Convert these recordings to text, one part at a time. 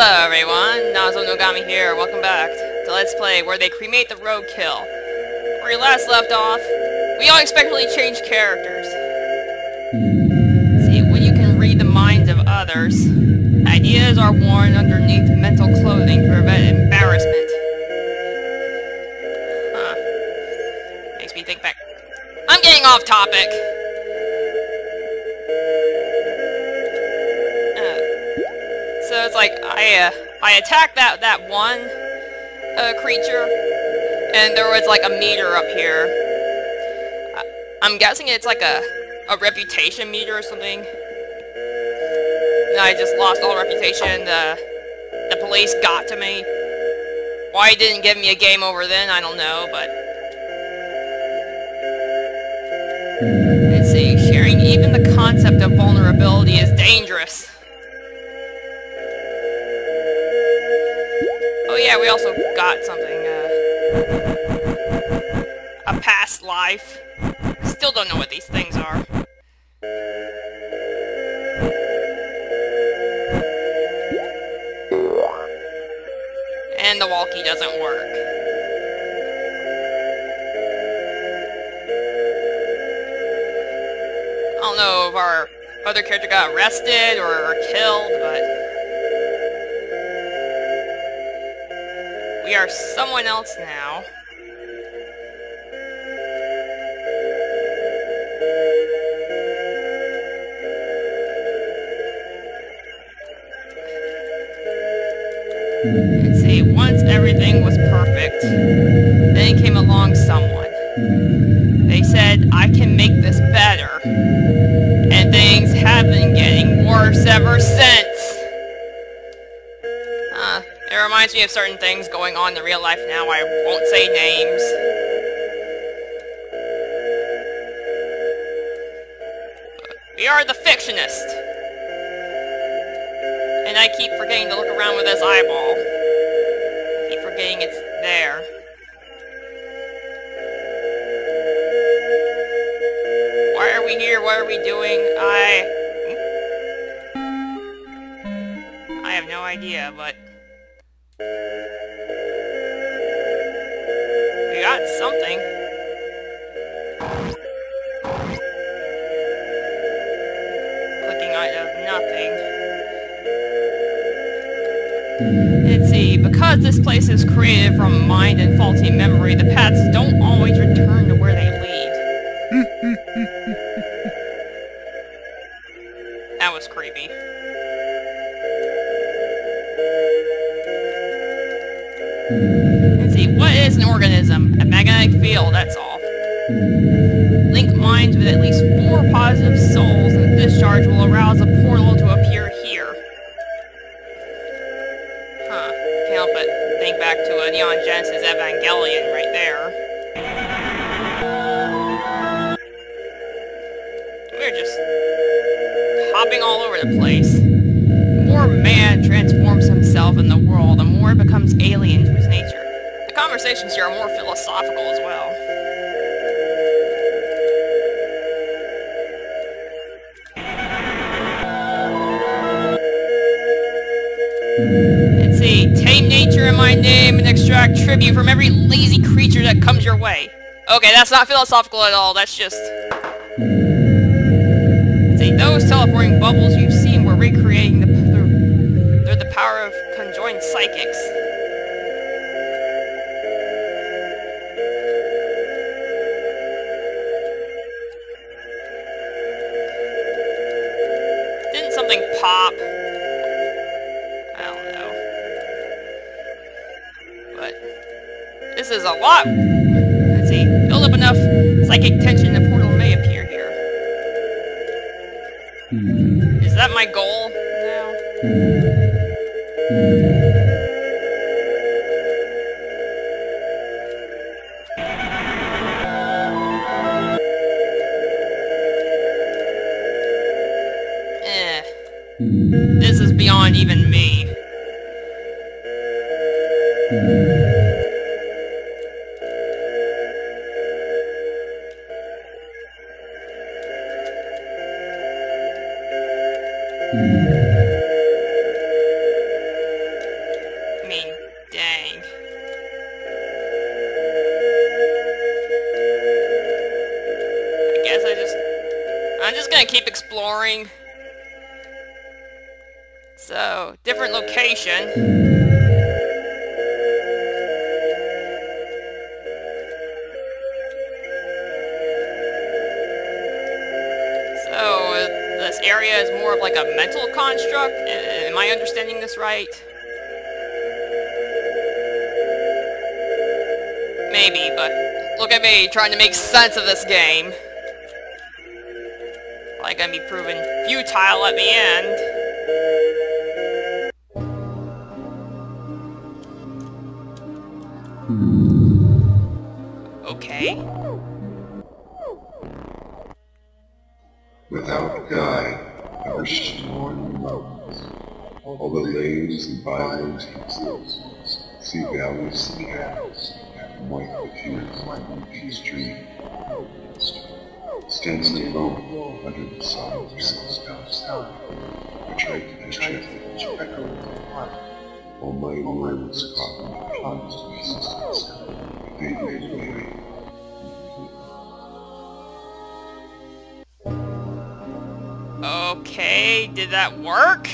Hello everyone, Nazo Nougami here, welcome back to Let's Play where they cremate the roadkill. Where we last left off, we unexpectedly changed characters. See, when you can read the minds of others, ideas are worn underneath mental clothing to prevent embarrassment. Huh. Makes me think back. I'm getting off topic! Like I uh, I attacked that that one uh, creature, and there was like a meter up here. I, I'm guessing it's like a a reputation meter or something. And I just lost all reputation. The the police got to me. Why didn't give me a game over then, I don't know, but let's see. Sharing even the yeah, we also got something, uh... A past life. Still don't know what these things are. And the walkie doesn't work. I don't know if our other character got arrested or, or killed, but... We are someone else now. See, once everything was perfect, then came along someone. They said, I can make this better. And things have been getting worse ever since. Reminds me of certain things going on in real life now. I won't say names. we are the fictionist. And I keep forgetting to look around with this eyeball. I keep forgetting it's because this place is created from mind and faulty memory, the paths don't always return to where they lead. that was creepy. Let's see, what is an organism? A magnetic field, that's all. Link minds with at least four positive souls, and discharge will arouse a portal all over the place. The more man transforms himself in the world, the more it becomes alien to his nature. The conversations here are more philosophical as well. Let's see. Tame nature in my name and extract tribute from every lazy creature that comes your way. Okay, that's not philosophical at all. That's just... Let's see. Those teleporting bubbles psychics. Didn't something pop? I don't know. But this is a lot. Let's see. Build up enough psychic tension, the portal may appear here. Is that my goal This is beyond even me. So, different location. So, uh, this area is more of like a mental construct? Am I understanding this right? Maybe, but look at me trying to make sense of this game. Probably gonna be proven futile at the end. Okay. Without guide, our storm mountains, all the lanes and byways exist, see valleys and valleys, and white the tears like the stream. Stands alone under the sun of the sky, betrayed his champions echo. All my words caught in the plans of existence, they made way. Okay, did that work?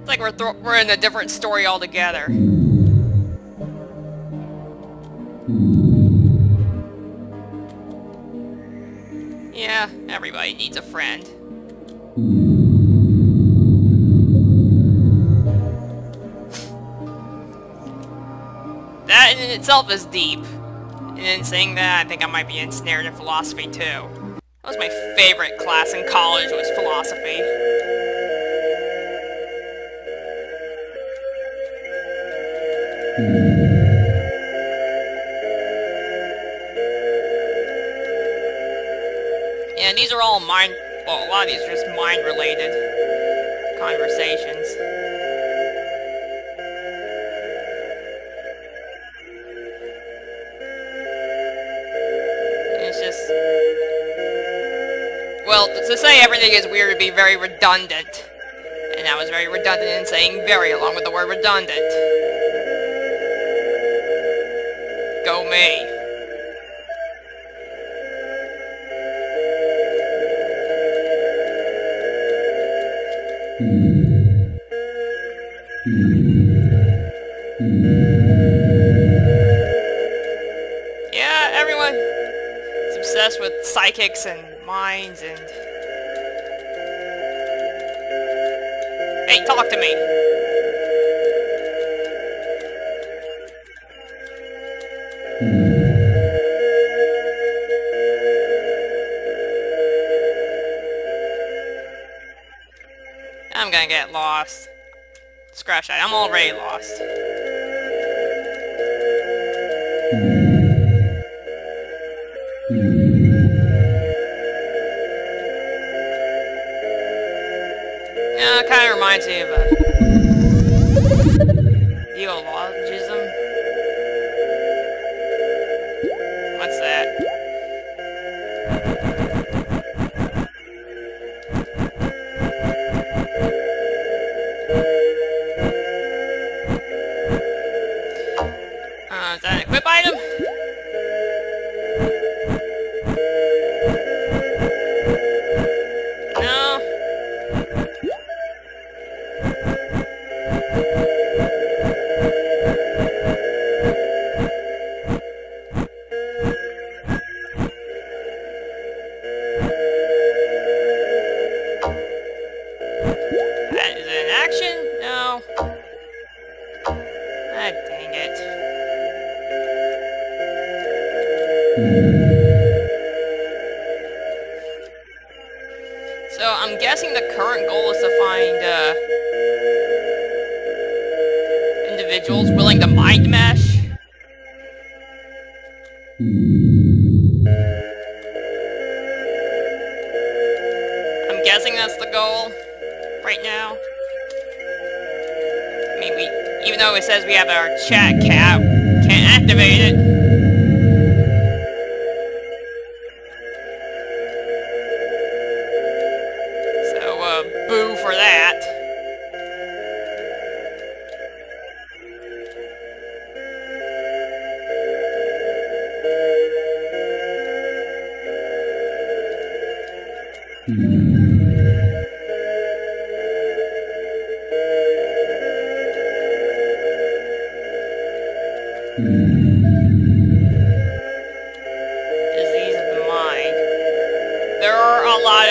It's like we're we're in a different story altogether. Yeah, everybody needs a friend. Itself is deep. And in saying that, I think I might be ensnared in philosophy too. That was my favorite class in college was philosophy. And these are all mind, well, a lot of these are just mind-related conversations. Well, to say everything is weird would be very redundant. And I was very redundant in saying very along with the word redundant. Go me. Yeah, everyone is obsessed with psychics and minds and... Hey, talk to me! I'm gonna get lost. Scratch that, I'm already lost. Kind of reminds me of a action? No. Ah, dang it. So I'm guessing the current goal is to find uh, individuals willing to mind mesh. Even though it says we have our chat cap, can't activate it.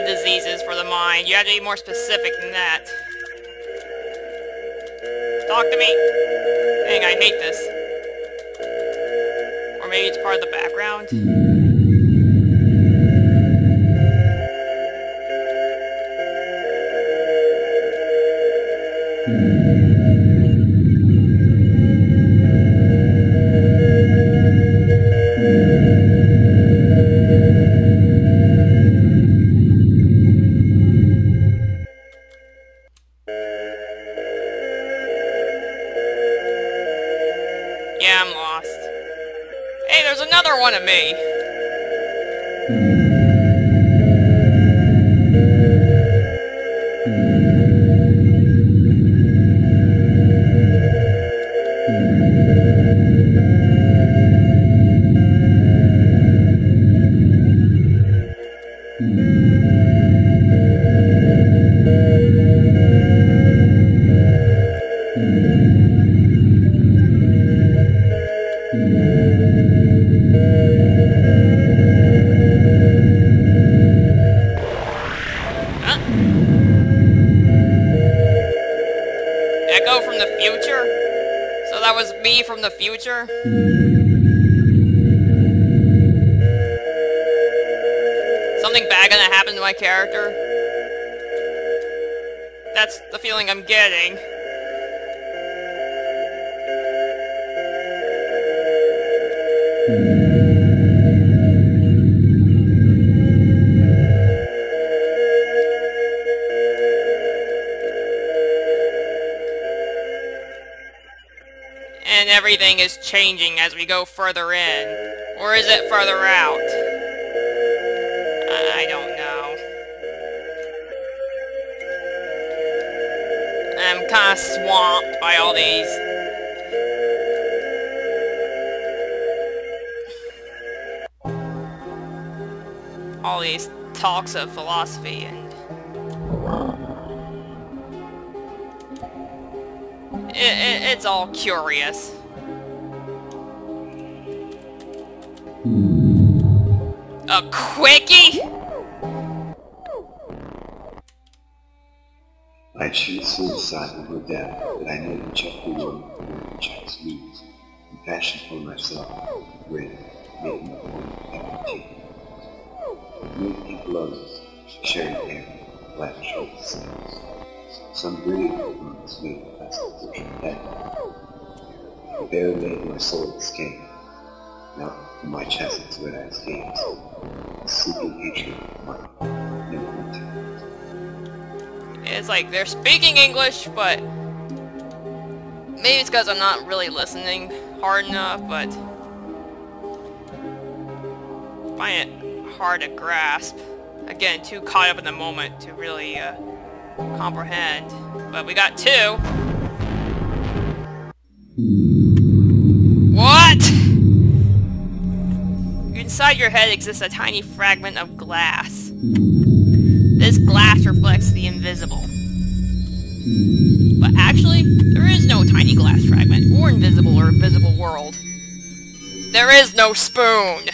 Diseases for the mind. You have to be more specific than that. Talk to me. Dang, I hate this. Or maybe it's part of the background. One of me. Me from the future? Something bad gonna happen to my character? That's the feeling I'm getting. Everything is changing as we go further in. Or is it further out? I don't know. I'm kind of swamped by all these. All these talks of philosophy and it, it, it's all curious. A quickie? I choose suicide over death, but I know the check the world for checks means. Compassion for myself, great, making whole equity. Move people others, sharing life short sense. Some breathing moments made the best position death. The bear made my soul escape. From my chest it's where I. The sleeping. It's like they're speaking English, but maybe it's because I'm not really listening hard enough, but find it hard to grasp. Again, too caught up in the moment to really uh, comprehend. But we got two. Inside your head exists a tiny fragment of glass. This glass reflects the invisible. But actually, there is no tiny glass fragment, or invisible or visible world. There is no spoon!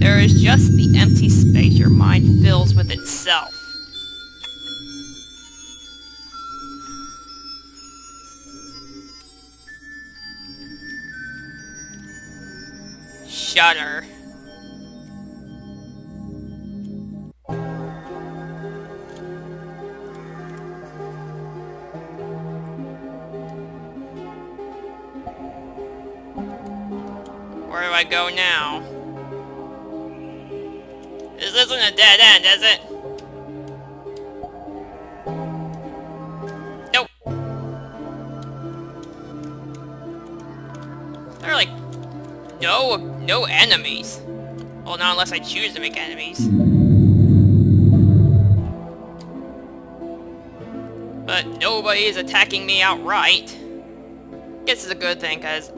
There is just the empty space your mind fills with itself. Shudder. Where do I go now? This isn't a dead end, is it? No enemies. Well, not unless I choose to make enemies. But nobody is attacking me outright. Guess it's a good thing, because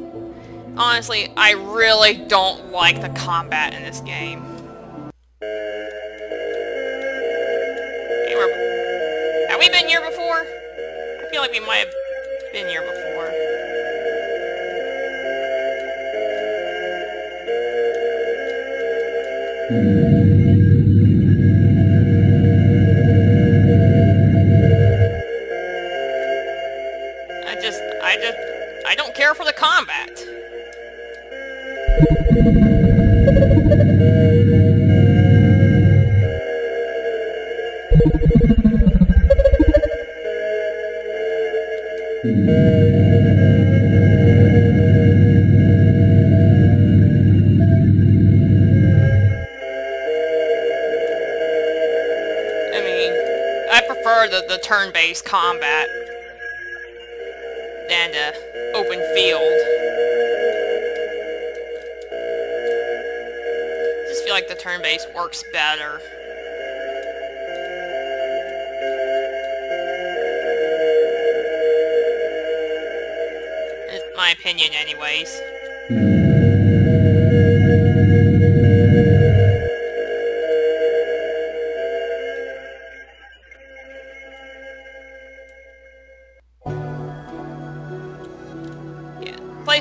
honestly, I really don't like the combat in this game. Have we been here before? I feel like we might have been here before. I just, I just, I don't care for the combat. the, the turn-based combat than the uh, open field. I just feel like the turn-based works better. It's my opinion anyways.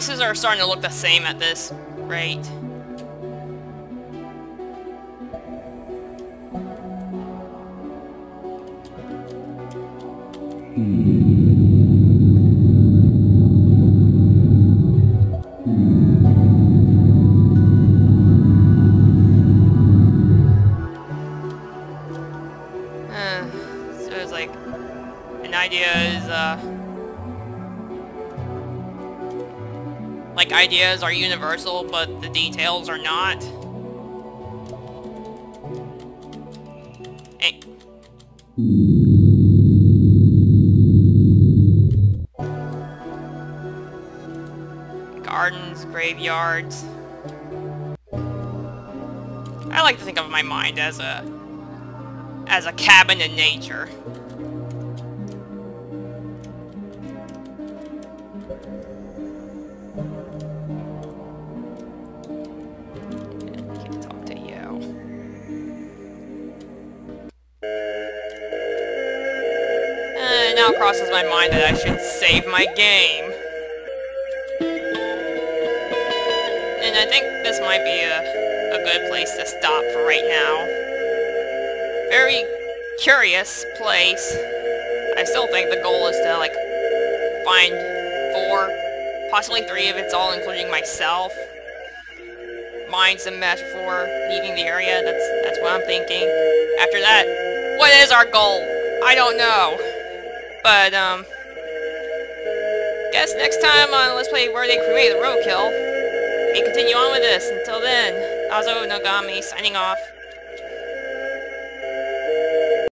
Places are starting to look the same at this rate. Uh, ideas are universal, but the details are not. Hey. Gardens, graveyards. I like to think of my mind as a as a cabin in nature. I should save my game. And I think this might be a, a good place to stop for right now very curious place. I still think the goal is to, like, find four, possibly three if it's all including myself. Mine some match before leaving the area, that's, that's what I'm thinking. After that, what is our goal? I don't know. But, um, guess next time on Let's Play Where They the Roadkill, we continue on with this. Until then, Nazo Nougami signing off.